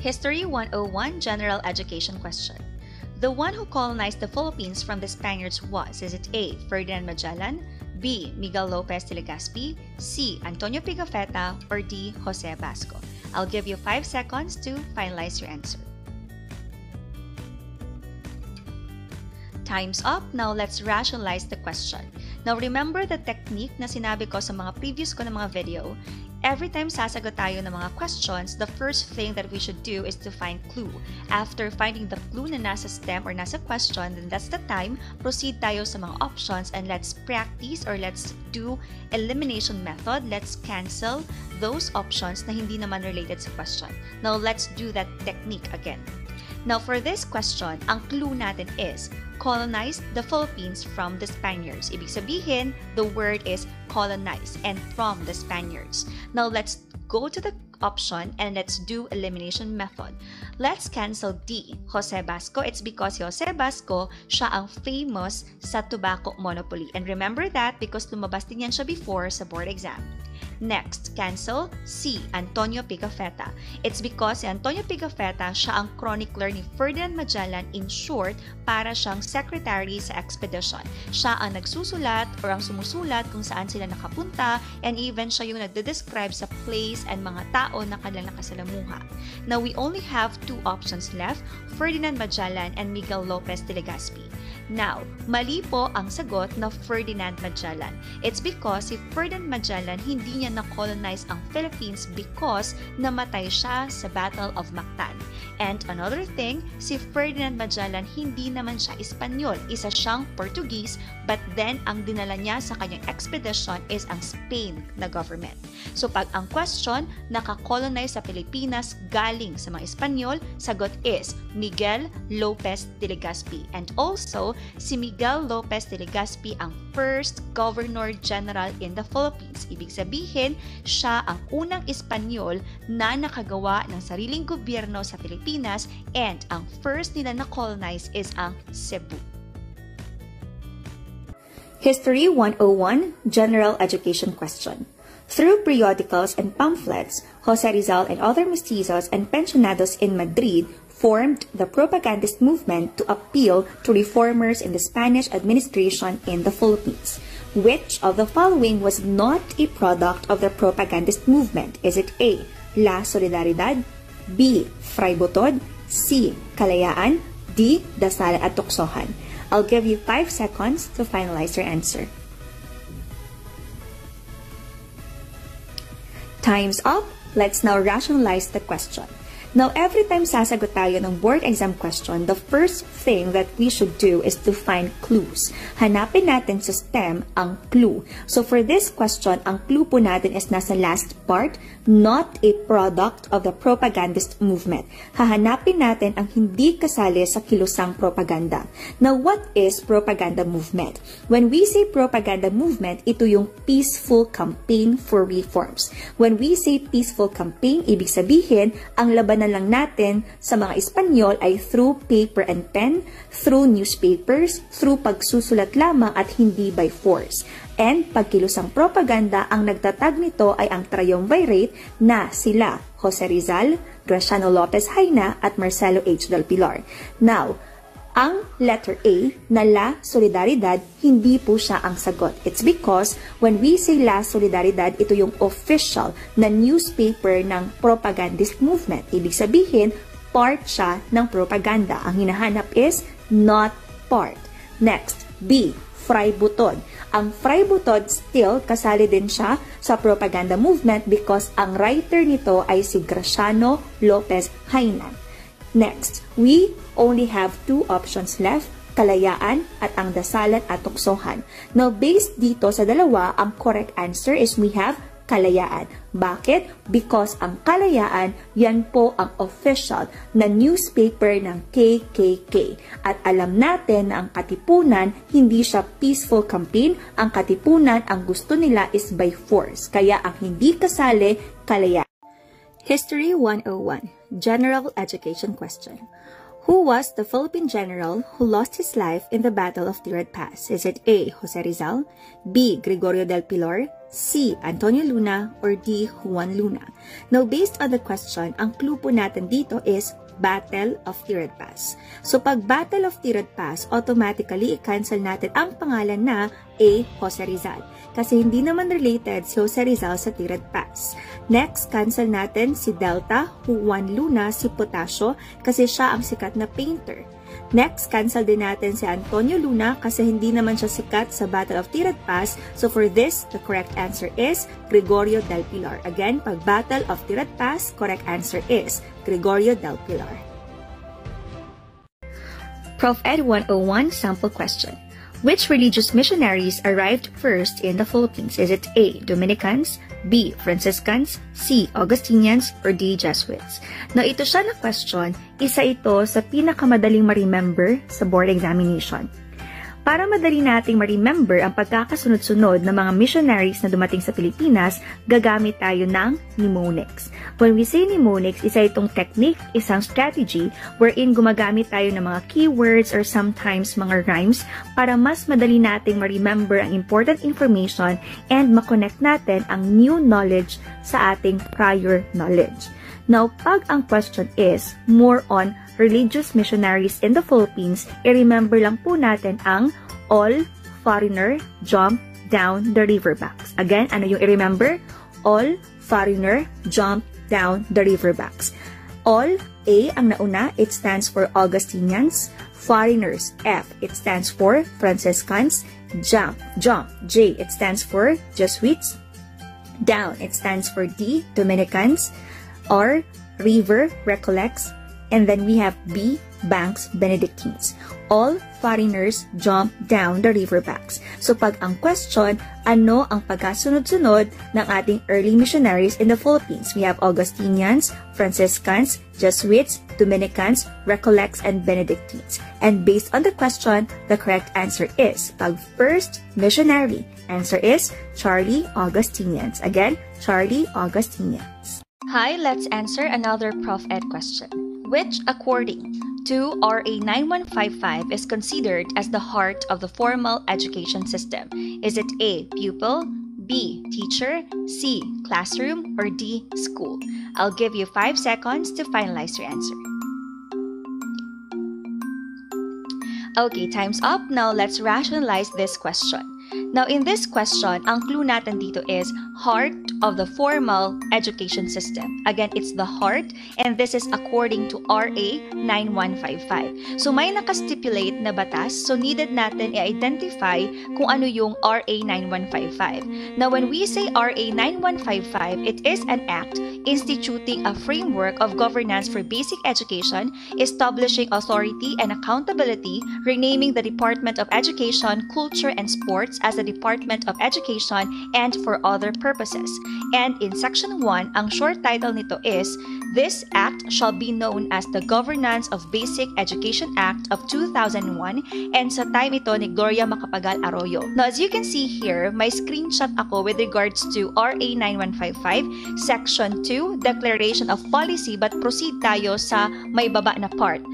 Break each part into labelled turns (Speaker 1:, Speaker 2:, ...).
Speaker 1: History 101 General Education Question. The one who colonized the Philippines from the Spaniards was, is it A. Ferdinand Magellan, B. Miguel Lopez de Legazpi, C. Antonio Pigafetta, or D. Jose Basco? I'll give you 5 seconds to finalize your answer. Time's up. Now let's rationalize the question. Now remember the technique na sinabi ko sa mga previous ko na mga video. Every time sasagot tayo ng mga questions, the first thing that we should do is to find clue. After finding the clue na nasa stem or nasa question, then that's the time, proceed tayo sa mga options and let's practice or let's do elimination method. Let's cancel those options na hindi naman related sa question. Now let's do that technique again. Now for this question, ang clue natin is colonized the Philippines from the Spaniards. Ibig sabihin, the word is colonize and from the Spaniards. Now let's go to the option and let's do elimination method. Let's cancel D, Jose Basco. It's because Jose Basco, siya ang famous sa tobacco monopoly. And remember that because lumabas din yan siya before sa board exam. Next, cancel C. Antonio Pigafetta. It's because si Antonio Pigafetta, siya ang chronicler ni Ferdinand Magellan in short para siyang secretary sa expedition. Siya ang nagsusulat or ang sumusulat kung saan sila nakapunta and even siya yung nagde-describe sa place and mga tao na kanilang nakasalamuha. Now, we only have two options left, Ferdinand Magellan and Miguel Lopez de Legazpi. Now, mali po ang sagot na Ferdinand Magellan. It's because si Ferdinand Magellan hindi niya na-colonize ang Philippines because namatay siya sa Battle of Mactan. And another thing, si Ferdinand Magellan hindi naman siya Espanyol. Isa siyang Portuguese but then ang dinala niya sa kanyang expedition is ang Spain na government. So pag ang question, naka-colonize sa Pilipinas galing sa mga Espanyol, sagot is Miguel Lopez de Legazpi. And also, si Miguel Lopez de Legazpi ang first Governor General in the Philippines. Ibig sabihin, siya ang unang Espanyol na nakagawa ng sariling gobyerno sa Pilipinas and ang first nila na colonize is ang Cebu.
Speaker 2: History 101 General Education Question Through periodicals and pamphlets, Jose Rizal and other mestizos and pensionados in Madrid formed the propagandist movement to appeal to reformers in the Spanish administration in the Philippines. Which of the following was not a product of the propagandist movement? Is it A. La Solidaridad, B. Fray Butod, C. Kalayaan, D. Dasal at Tuksohan? I'll give you 5 seconds to finalize your answer. Time's up. Let's now rationalize the question. Now, every time sasagot tayo ng board exam question, the first thing that we should do is to find clues. Hanapin natin sa STEM ang clue. So, for this question, ang clue po natin is nasa last part, not a product of the propagandist movement. Hahanapin natin ang hindi kasali sa kilusang propaganda. Now, what is propaganda movement? When we say propaganda movement, ito yung peaceful campaign for reforms. When we say peaceful campaign, ibig sabihin, ang laban na lang natin sa mga Espanyol ay through paper and pen, through newspapers, through pagsusulat lamang at hindi by force. And pagkilusang propaganda, ang nagtatag nito ay ang triumvirate na sila Jose Rizal, Graciano Lopez Haina at Marcelo H. Del Pilar. Now, ang letter A na La Solidaridad, hindi po siya ang sagot. It's because when we say La Solidaridad, ito yung official na newspaper ng propagandist movement. Ibig sabihin, part siya ng propaganda. Ang hinahanap is not part. Next, B. Fray Butod. Ang Fray Butod still kasali din siya sa propaganda movement because ang writer nito ay si Graciano Lopez Hainan. Next, we only have two options left, kalayaan at ang dasalan at tuksohan. Now, based dito sa dalawa, ang correct answer is we have kalayaan. Bakit? Because ang kalayaan, yan po ang official na newspaper ng KKK. At alam natin na ang katipunan, hindi siya peaceful campaign. Ang katipunan, ang gusto nila is by force. Kaya ang hindi kasali, kalayaan.
Speaker 1: History 101 General Education Question
Speaker 2: Who was the Philippine general who lost his life in the Battle of Tirad Pass? Is it A. Jose Rizal, B. Gregorio del Pilar, C. Antonio Luna, or D. Juan Luna? Now, based on the question, ang clue po natin dito is Battle of Tirad Pass. So pag Battle of Tirad Pass, automatically i-cancel natin ang pangalan na A. Jose Rizal. Kasi hindi naman related si Jose Rizal sa Tirad Pass. Next, cancel natin si Delta, Juan Luna, si Potasio kasi siya ang sikat na painter. Next, cancel din natin si Antonio Luna kasi hindi naman siya sikat sa Battle of Tirad Pass. So for this, the correct answer is Gregorio del Pilar. Again, pag Battle of Tirad Pass, correct answer is Gregorio del Pilar. Prof. Ed 101 sample question. Which religious missionaries arrived first in the Philippines? Is it A. Dominicans, B. Franciscans, C. Augustinians, or D. Jesuits? Now, ito siya na question, isa ito sa pinakamadaling ma-remember sa board examination. Para madali nating ma-remember ang pagkakasunod-sunod ng mga missionaries na dumating sa Pilipinas, gagamit tayo ng mnemonics. When we say mnemonics, isa itong technique, isang strategy, wherein gumagamit tayo ng mga keywords or sometimes mga rhymes para mas madali nating ma-remember ang important information and makonect natin ang new knowledge sa ating prior knowledge. Now, pag ang question is more on religious missionaries in the Philippines, i-remember lang po natin ang all foreigner jump down the river banks. Again, ano yung i-remember? All foreigner jump down the river banks. All, A ang nauna, it stands for Augustinians. Foreigners, F, it stands for Franciscans. Jump, jump, J, it stands for Jesuits. Down, it stands for D, Dominicans. R, River, recollects. And then we have B, banks, Benedictines. All foreigners jump down the river banks. So pag ang question, ano ang pagkasunod-sunod ng ating early missionaries in the Philippines? We have Augustinians, Franciscans, Jesuits, Dominicans, Recollects, and Benedictines. And based on the question, the correct answer is, pag first missionary, answer is Charlie Augustinians. Again, Charlie Augustinians.
Speaker 1: Hi, let's answer another Prof Ed question. Which, according to RA 9155, is considered as the heart of the formal education system? Is it A. Pupil, B. Teacher, C. Classroom, or D. School? I'll give you 5 seconds to finalize your answer. Okay, time's up. Now let's rationalize this question. Now, in this question, ang clue natin dito is heart of the formal education system. Again, it's the heart, and this is according to RA 9155. So, may nakastipulate na batas, so needed natin i-identify kung ano yung RA 9155. Now, when we say RA 9155, it is an act instituting a framework of governance for basic education, establishing authority and accountability, renaming the Department of Education, Culture, and Sports as the Department of Education and for other purposes. And in Section 1, ang short title nito is This Act shall be known as the Governance of Basic Education Act of 2001 and sa time ito ni Gloria Macapagal Arroyo. Now, as you can see here, may screenshot ako with regards to RA 9155, Section 2, Declaration of Policy but proceed tayo sa may baba na part.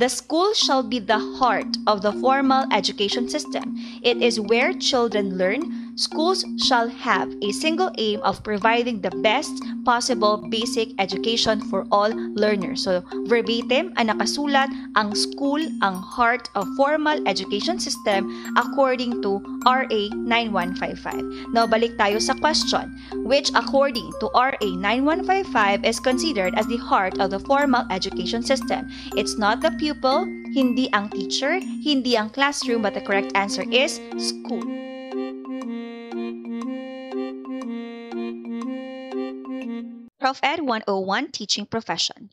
Speaker 1: The school shall be the heart of the formal education system. It is where children learn. Schools shall have a single aim of providing the best possible basic education for all learners. So, verbatim, ang nakasulat, ang school, ang heart of formal education system according to RA 9155. Now, balik tayo sa question, which according to RA 9155 is considered as the heart of the formal education system. It's not the pupil, hindi ang teacher, hindi ang classroom, but the correct answer is school. Prof Ed 101 Teaching Profession.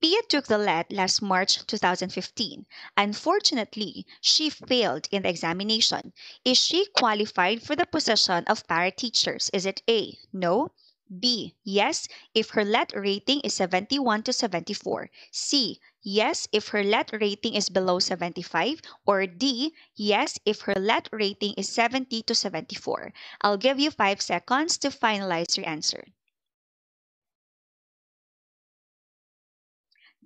Speaker 1: Pia took the lead last March 2015. Unfortunately, she failed in the examination. Is she qualified for the position of para teachers? Is it A? No. B. Yes, if her let rating is 71 to 74. C. Yes, if her let rating is below 75. Or D. Yes, if her let rating is 70 to 74. I'll give you 5 seconds to finalize your answer.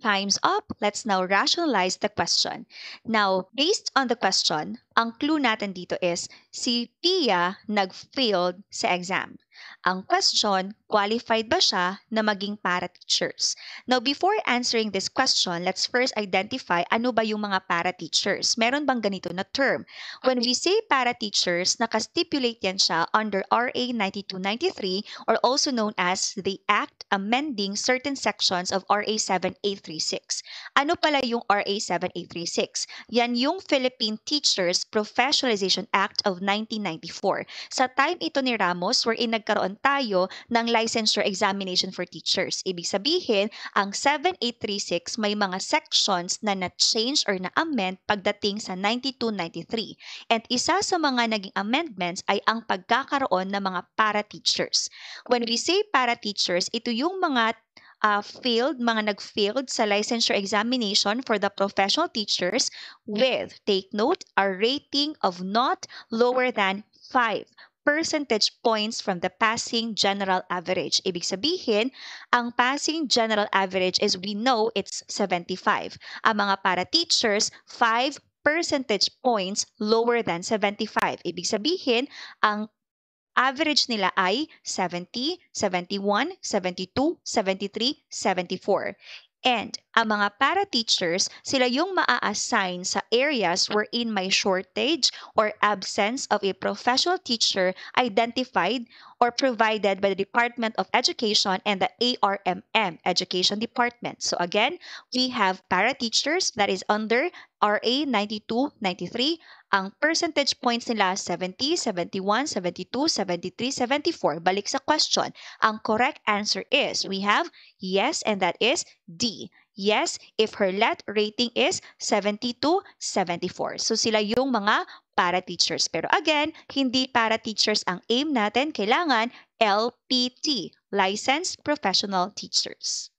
Speaker 1: Time's up. Let's now rationalize the question. Now, based on the question, ang clue natin dito is si Pia nag-failed sa exam. Ang question, qualified ba siya na maging para-teachers? Now, before answering this question, let's first identify ano ba yung mga para-teachers. Meron bang ganito na term? When we say para-teachers, nakastipulate yan siya under RA 9293 or also known as the Act Amending Certain Sections of RA 7836. Ano pala yung RA 7836? Yan yung Philippine Teachers Professionalization Act of 1994. Sa time ito ni Ramos, wherein nag nagkaroon tayo ng licensure examination for teachers. Ibig sabihin, ang 7836 may mga sections na na-change or na-amend pagdating sa 9293. And isa sa mga naging amendments ay ang pagkakaroon ng mga para-teachers. When we say para-teachers, ito yung mga uh, failed, mga nag-failed sa licensure examination for the professional teachers with, take note, a rating of not lower than 5 percentage points from the passing general average. Ibig sabihin, ang passing general average is we know it's 75. Ang mga para-teachers, 5 percentage points lower than 75. Ibig sabihin, ang average nila ay 70, 71, 72, 73, 74. And ang mga para-teachers, sila yung maa-assign sa areas wherein may shortage or absence of a professional teacher identified or provided by the Department of Education and the ARMM Education Department. So again, we have para-teachers that is under RA 9293 ang percentage points nila 70, 71, 72, 73, 74. Balik sa question. Ang correct answer is, we have yes and that is D. Yes, if her let rating is 70 to 74. So sila yung mga para-teachers. Pero again, hindi para-teachers ang aim natin. Kailangan LPT, Licensed Professional Teachers.